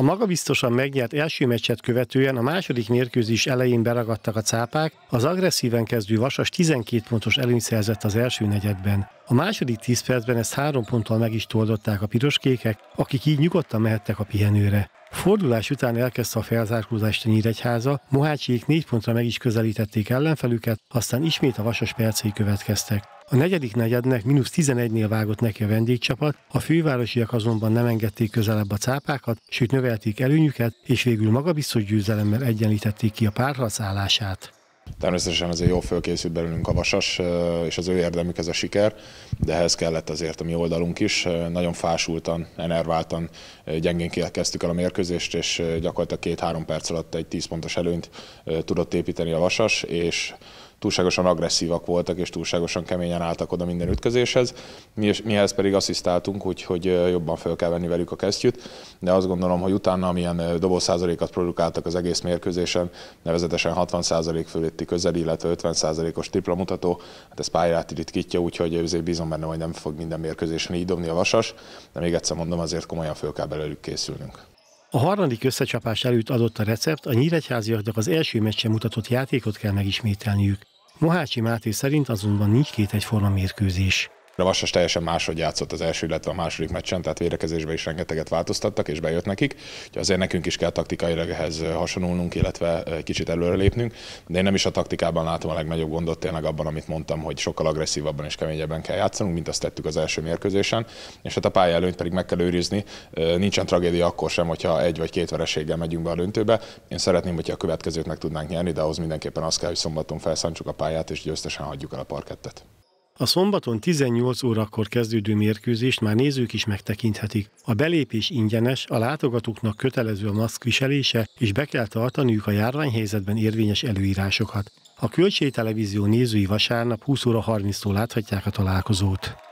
A magabiztosan megnyert első meccset követően a második mérkőzés elején beragadtak a cápák, az agresszíven kezdő Vasas 12 pontos előnyt szerzett az első negyedben. A második 10 percben ezt három ponttal meg is toldották a piroskékek, akik így nyugodtan mehettek a pihenőre. Fordulás után elkezdte a felzárkózást a Nyíregyháza, Mohácsiék négy pontra meg is közelítették ellenfelüket, aztán ismét a vasas percei következtek. A negyedik negyednek mínusz 11-nél vágott neki a vendégcsapat, a fővárosiak azonban nem engedték közelebb a cápákat, sőt növelték előnyüket, és végül magabiztos győzelemmel egyenlítették ki a párharc állását. Természetesen azért jól fölkészült belőlünk a Vasas, és az ő érdemük ez a siker, de ehhez kellett azért a mi oldalunk is. Nagyon fásultan, enerváltan, gyengén kezdtük el a mérkőzést, és gyakorlatilag két-három perc alatt egy 10 pontos előnyt tudott építeni a Vasas, és túlságosan agresszívak voltak, és túlságosan keményen álltak oda minden ütközéshez. Mi, mihez pedig asszisztáltunk, úgyhogy jobban fel kell venni velük a kesztyűt, de azt gondolom, hogy utána amilyen dobószázalékat produkáltak az egész mérkőzésen, nevezetesen 60% fölötti közel, illetve 50%-os tripla hát ez pályát ritkítja, úgyhogy azért bízom benne, hogy nem fog minden mérkőzésen így dobni a vasas, de még egyszer mondom, azért komolyan föl kell belőlük készülnünk. A harmadik összecsapás előtt adott a recept, a nyíregyháziaknak az első meccsen mutatott játékot kell megismételniük. Mohácsi Máté szerint azonban nincs két egyforma mérkőzés. Vasas teljesen máshogy játszott az első, illetve a második meccsen, tehát védekezésben is rengeteget változtattak, és bejött nekik. Úgyhogy azért nekünk is kell taktikailag ehhez hasonulnunk, illetve kicsit előrelépnünk. De én nem is a taktikában látom a legnagyobb gondot, tényleg abban, amit mondtam, hogy sokkal agresszívabban és keményebben kell játszanunk, mint azt tettük az első mérkőzésen. És hát a pálya előnyt pedig meg kell őrizni. Nincsen tragédia akkor sem, hogyha egy vagy két vereséggel megyünk be a döntőbe. Én szeretném, hogyha a következőt meg tudnánk nyerni, de ahhoz mindenképpen az kell, hogy szombaton felszántsuk a pályát és győztesen hagyjuk el a parkettet. A szombaton 18 órakor kezdődő mérkőzést már nézők is megtekinthetik. A belépés ingyenes, a látogatóknak kötelező a maszk viselése, és be kell tartaniuk a járványhelyzetben érvényes előírásokat. A Költség Televízió nézői vasárnap 20 óra 30-tól láthatják a találkozót.